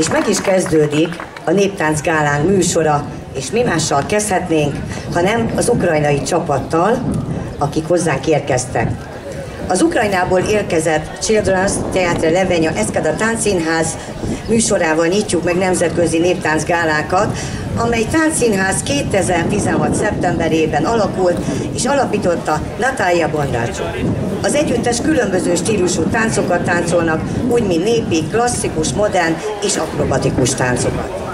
És meg is kezdődik a Néptánc Gálán műsora, és mi mással kezdhetnénk, hanem az ukrajnai csapattal, akik hozzánk érkeztek. Az Ukrajnából érkezett Children's Teatre Levenya Eszkada Táncszínház műsorával nyitjuk meg nemzetközi néptánc gálákat, amely táncszínház 2016. szeptemberében alakult, és alapította Natália Bondácsó. Az együttes különböző stílusú táncokat táncolnak, úgy, mint népi, klasszikus, modern és akrobatikus táncokat.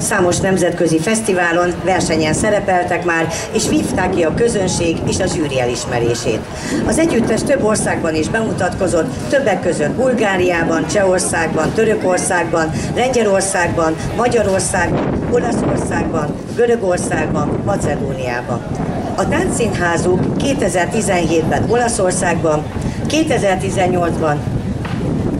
Számos nemzetközi fesztiválon, versenyen szerepeltek már, és vívták ki a közönség és a zsűri elismerését. Az együttes több országban is bemutatkozott, többek között Bulgáriában, Csehországban, Törökországban, Lengyelországban, Magyarországban, Olaszországban, Görögországban, Macedóniában. A táncszínházuk 2017-ben Olaszországban, 2018-ban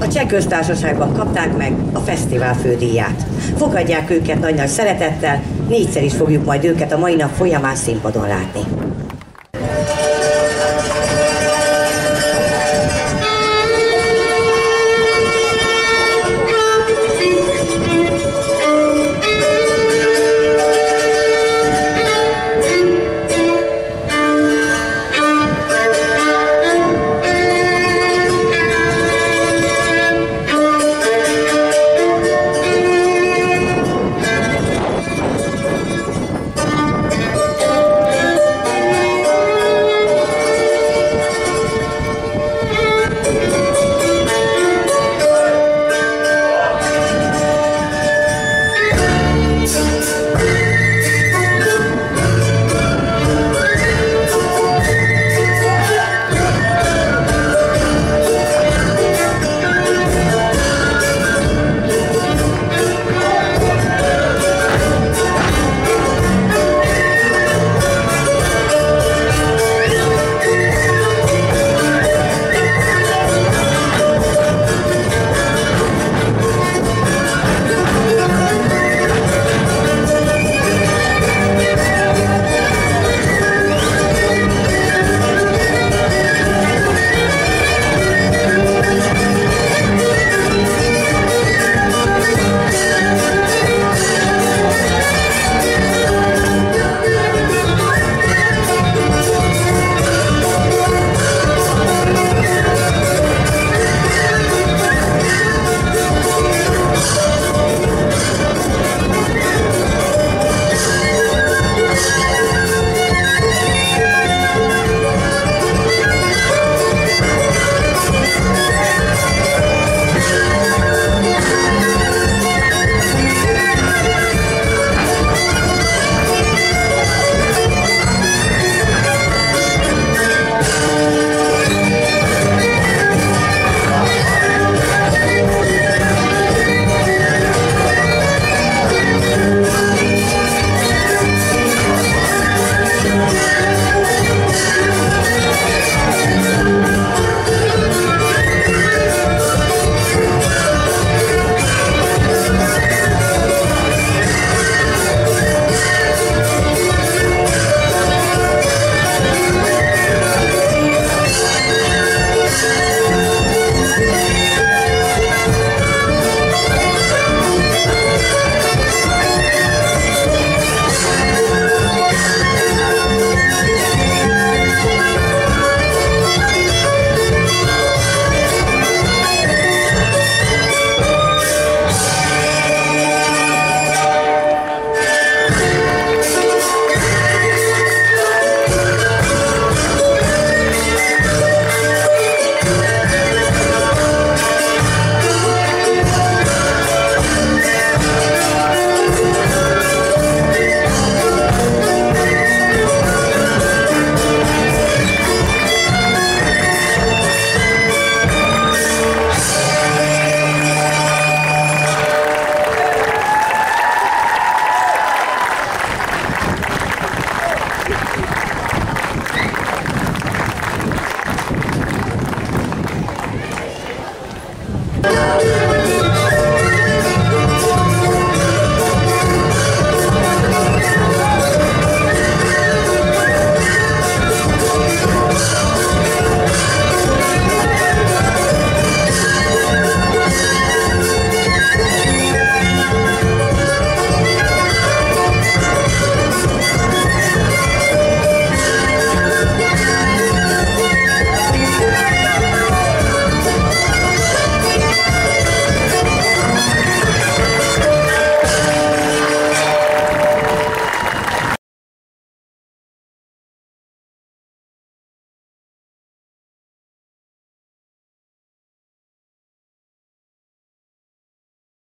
a Cseh Köztársaságban kapták meg a fesztivál fődíját. Fogadják őket nagy-nagy szeretettel, négyszer is fogjuk majd őket a mai nap folyamán színpadon látni. Thank.